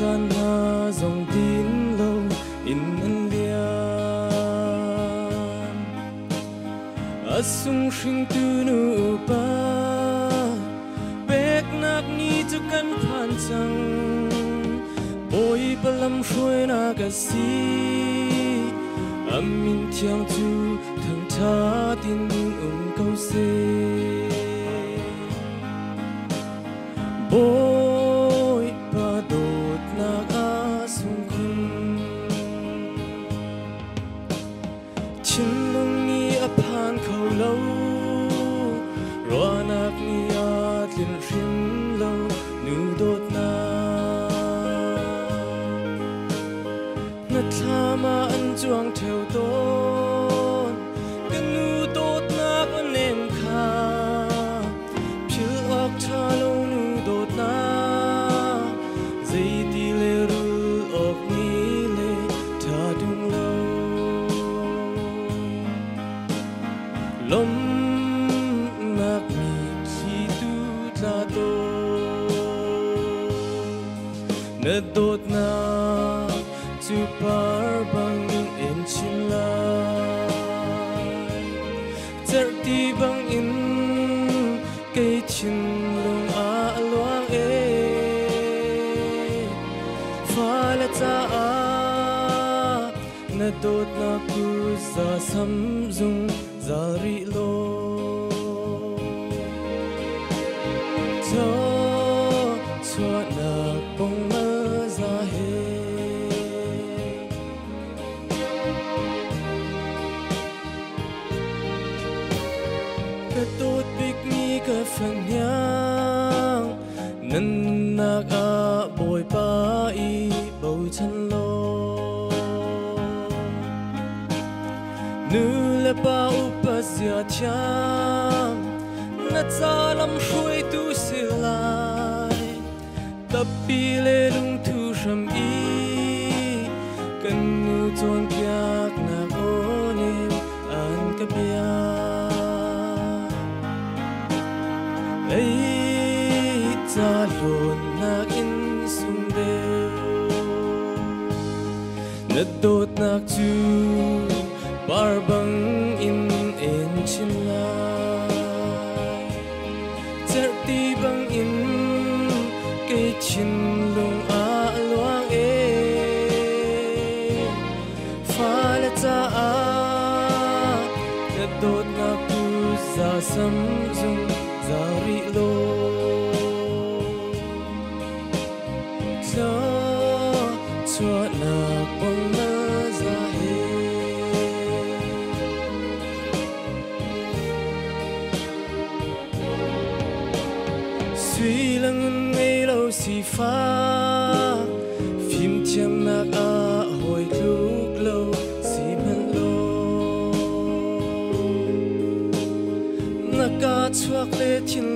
gian ha dòng tin lâu in an lian asung shing tu nu pa bek nak ni tu kan phan chang oi palam shoi na ka si amin thiang tu thang tha tin um câu se bôi lâu roa ni a tlin rim lâu nu na tha ma an chuang theo tôi. Na na Tu parbang in en chin lai. Bang in Kay chin lung a luang e Fala ta a na na ku sa samzung nâng nak a bồi ba y bầu chân lo là ba u ba sia cham na cha lam shui tu si lai tập bi lê lung thu ram y, cần nu chon piak na o nim an ka pia cha lồn na in sung đều na đốt nak chu bar băng in in chin lai chợt ti bang in cây chin lung a luang e pha la ta a na đốt nak tu sa sam zum ri lo cho na bông mơ ra he suy lăng ngây lâu si pha, phim chăm nạc a hồi lúc lâu si man lo naka chuak le thin thiên.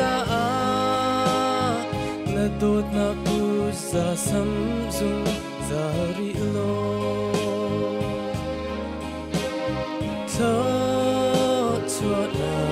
pha la cha a na dot na ku sa sam zum za ri lo. Cho cho na